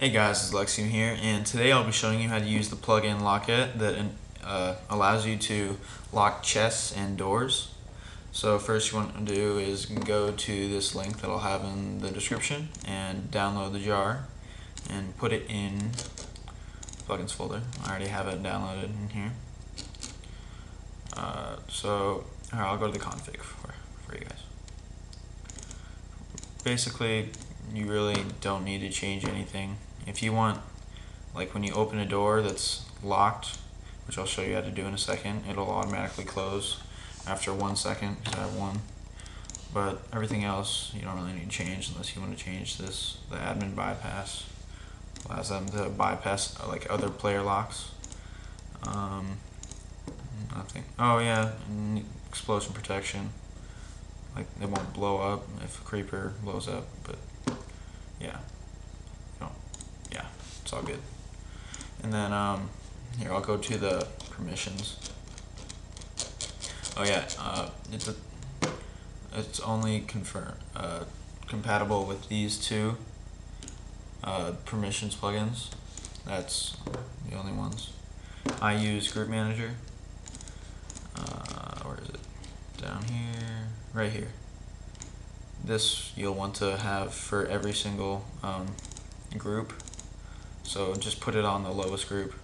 Hey guys, it's Luxiom here, and today I'll be showing you how to use the plugin Lockette that uh, allows you to lock chests and doors. So first you want to do is go to this link that I'll have in the description and download the jar and put it in plugins folder. I already have it downloaded in here. Uh, so here, I'll go to the config for, for you guys. Basically, you really don't need to change anything if you want, like when you open a door that's locked, which I'll show you how to do in a second, it'll automatically close after one second, because I have one. But everything else, you don't really need to change unless you want to change this, the admin bypass. Allows them to bypass uh, like other player locks. Um, nothing. Oh yeah, explosion protection. Like it won't blow up if a creeper blows up, but yeah it's all good. And then um, here I'll go to the permissions. Oh yeah, uh, it's a, it's only confirm uh, compatible with these two uh, permissions plugins. That's the only ones. I use Group Manager. Uh, where is it? Down here, right here. This you'll want to have for every single um, group so just put it on the lowest group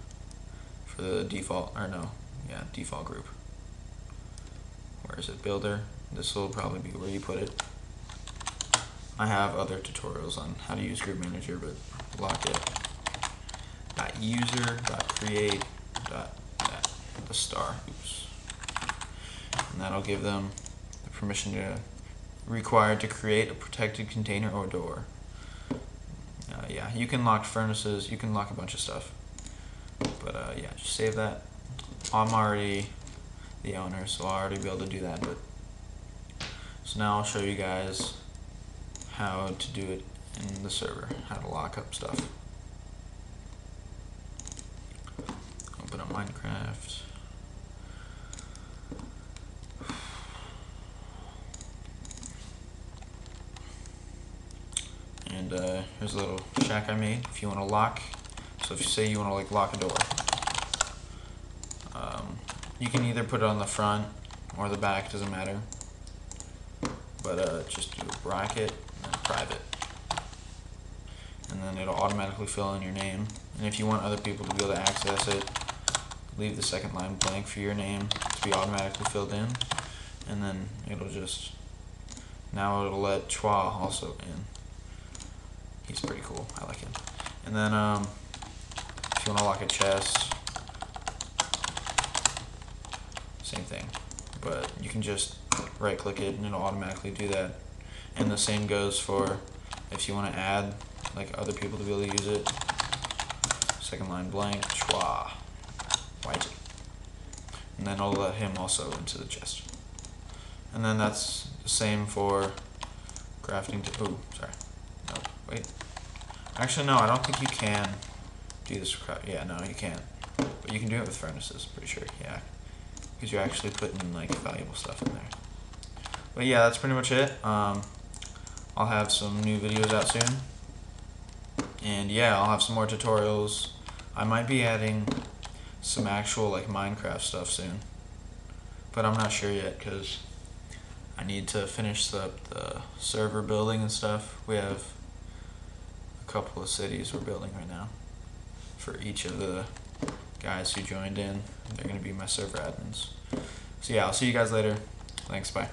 for the default, or no, yeah, default group. Where is it? Builder. This will probably be where you put it. I have other tutorials on how to use Group Manager, but lockette. Dot user dot create dot that the star. Oops. And that'll give them the permission to required to create a protected container or door yeah, you can lock furnaces, you can lock a bunch of stuff. But uh, yeah, just save that. I'm already the owner, so I'll already be able to do that. But So now I'll show you guys how to do it in the server, how to lock up stuff. Open up Minecraft. And uh, here's a little shack I made if you want to lock. So if you say you want to like lock a door, um, you can either put it on the front or the back, doesn't matter. But uh, just do a bracket and private. And then it'll automatically fill in your name. And if you want other people to be able to access it, leave the second line blank for your name to be automatically filled in. And then it'll just, now it'll let Chua also in. He's pretty cool. I like him. And then um, if you want to lock a chest, same thing. But you can just right click it and it'll automatically do that. And the same goes for if you want to add like other people to be able to use it. Second line blank, schwa, white. And then I'll let him also into the chest. And then that's the same for crafting to, oh, sorry. Wait. Actually, no, I don't think you can do this. Yeah, no, you can't. But you can do it with furnaces, pretty sure. Yeah. Because you're actually putting, like, valuable stuff in there. But yeah, that's pretty much it. Um, I'll have some new videos out soon. And yeah, I'll have some more tutorials. I might be adding some actual, like, Minecraft stuff soon. But I'm not sure yet, because I need to finish the, the server building and stuff. We have couple of cities we're building right now for each of the guys who joined in. They're going to be my server admins. So yeah, I'll see you guys later. Thanks, bye.